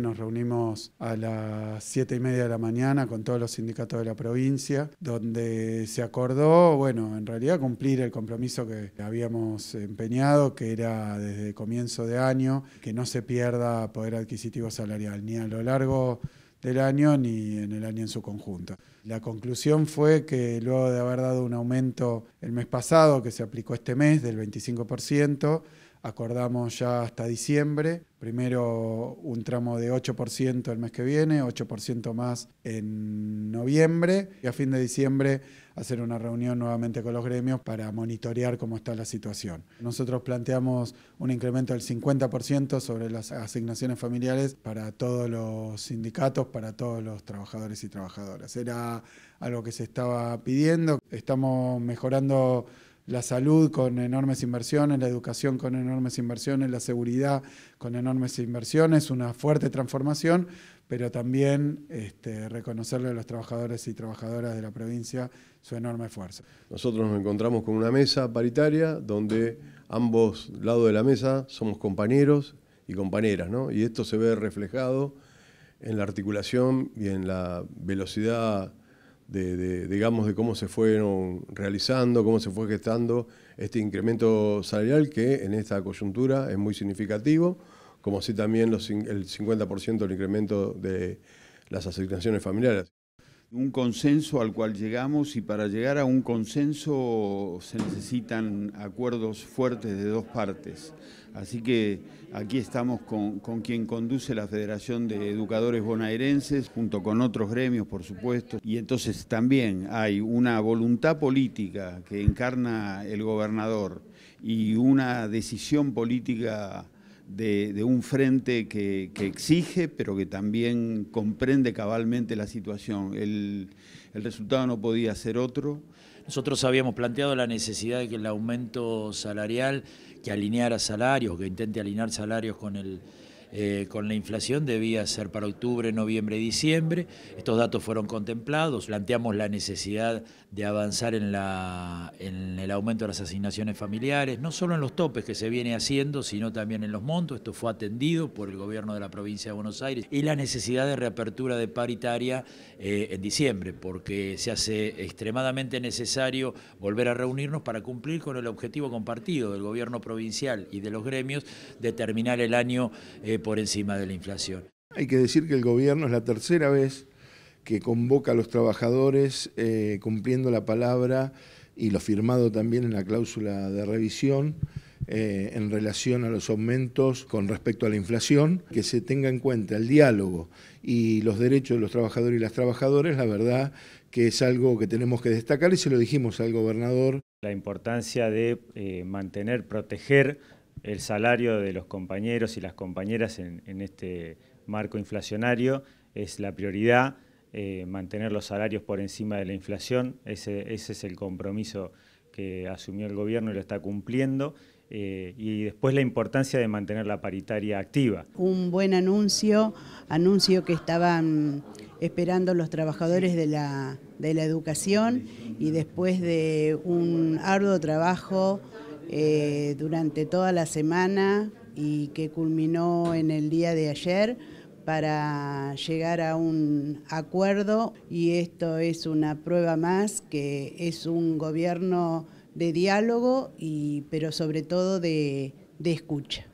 nos reunimos a las siete y media de la mañana con todos los sindicatos de la provincia, donde se acordó, bueno, en realidad cumplir el compromiso que habíamos empeñado, que era desde comienzo de año, que no se pierda poder adquisitivo salarial, ni a lo largo del año ni en el año en su conjunto. La conclusión fue que luego de haber dado un aumento el mes pasado, que se aplicó este mes del 25%, acordamos ya hasta diciembre, primero un tramo de 8% el mes que viene, 8% más en noviembre y a fin de diciembre hacer una reunión nuevamente con los gremios para monitorear cómo está la situación. Nosotros planteamos un incremento del 50% sobre las asignaciones familiares para todos los sindicatos, para todos los trabajadores y trabajadoras. Era algo que se estaba pidiendo, estamos mejorando la salud con enormes inversiones, la educación con enormes inversiones, la seguridad con enormes inversiones, una fuerte transformación, pero también este, reconocerle a los trabajadores y trabajadoras de la provincia su enorme esfuerzo. Nosotros nos encontramos con una mesa paritaria donde ambos lados de la mesa somos compañeros y compañeras, ¿no? y esto se ve reflejado en la articulación y en la velocidad de, digamos, de cómo se fueron realizando, cómo se fue gestando este incremento salarial que en esta coyuntura es muy significativo, como así también los, el 50% del incremento de las asignaciones familiares. Un consenso al cual llegamos y para llegar a un consenso se necesitan acuerdos fuertes de dos partes. Así que aquí estamos con, quien conduce la Federación de Educadores Bonaerenses, junto con otros gremios, por supuesto. Y entonces también hay una voluntad política que encarna el gobernador y una decisión política de, un frente que, exige, pero que también comprende cabalmente la situación. el resultado no podía ser otro. Nosotros habíamos planteado la necesidad de que el aumento salarial, que alineara salarios, que intente alinear salarios con el eh, con la inflación debía ser para octubre, noviembre diciembre. Estos datos fueron contemplados. Planteamos la necesidad de avanzar en, la, en el aumento de las asignaciones familiares, no solo en los topes que se viene haciendo, sino también en los montos. Esto fue atendido por el gobierno de la provincia de Buenos Aires. Y la necesidad de reapertura de paritaria eh, en diciembre, porque se hace extremadamente necesario volver a reunirnos para cumplir con el objetivo compartido del gobierno provincial y de los gremios de terminar el año eh, por encima de la inflación. Hay que decir que el gobierno es la tercera vez que convoca a los trabajadores eh, cumpliendo la palabra y lo firmado también en la cláusula de revisión eh, en relación a los aumentos con respecto a la inflación, que se tenga en cuenta el diálogo y los derechos de los trabajadores y las trabajadoras, la verdad que es algo que tenemos que destacar y se lo dijimos al gobernador. La importancia de eh, mantener, proteger el salario de los compañeros y las compañeras en, este marco inflacionario es la prioridad, eh, mantener los salarios por encima de la inflación, ese, es el compromiso que asumió el gobierno y lo está cumpliendo. Eh, y después la importancia de mantener la paritaria activa. Un buen anuncio, anuncio que estaban esperando los trabajadores de la, de la educación y después de un arduo trabajo eh, durante toda la semana y que culminó en el día de ayer para llegar a un acuerdo y esto es una prueba más que es un gobierno de diálogo y pero sobre todo de, de escucha.